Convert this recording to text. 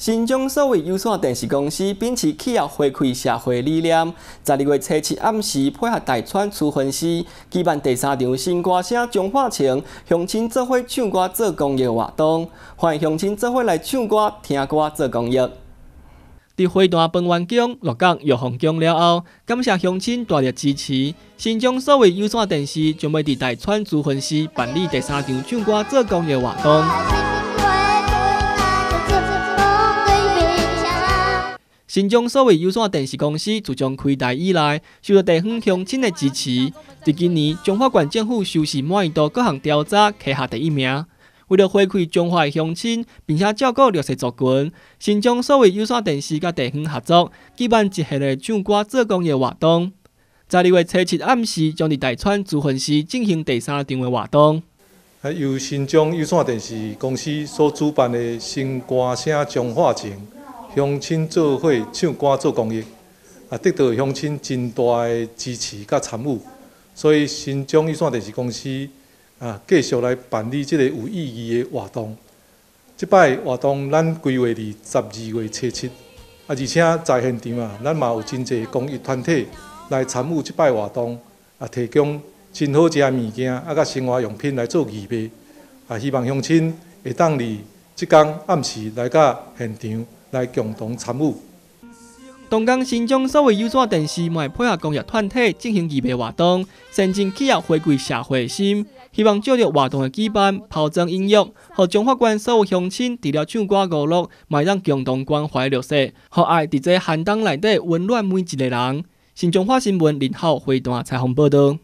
新疆所谓有线电视公司秉持企业回馈社会理念，十二月初七暗时配合大川处分师举办第三场新歌声中化情乡亲做伙唱歌做公益活动，欢迎乡亲做伙来唱歌、听歌做公益。伫会段彭元江落港玉凤宫了后，感谢乡亲大力支持，新疆所谓有线电视将要伫大川处分师办理第三场唱歌做公益活动。新疆所谓有线电视公司自从开台以来，受到地方乡亲的支持。在今年，中华县政府收视满意度各项调查拿下第一名。为了回馈中华的乡亲，并且照顾弱势族群，新疆所谓有线电视甲地方合作，举办一系列唱歌做公益活动。十二月初七暗时，将伫大川珠分市进行第三场的活动。由新疆有线电视公司所主办的新歌声中化情。乡亲做伙唱歌做公益，也得到乡亲真大的支持甲参与，所以新疆有线电视公司啊继续来办理这个有意义的活动。即摆活动咱规划伫十二月初七，啊而且在现场啊，咱嘛有真济公益团体来参与即摆活动，啊提供真好食物件啊甲生活用品来做义卖，啊希望乡亲会当伫即天暗时来到现场。来共同参与。东江新疆所谓有线电视，卖配合公益团体进行义卖活动，深进企业回归社会心。希望借着活动的举办，抛砖引玉，和中华关所有乡亲除了唱歌娱乐，卖让共同关怀弱势，和爱伫这寒冬内底温暖每一个人。新中华新闻林浩回答采访报道。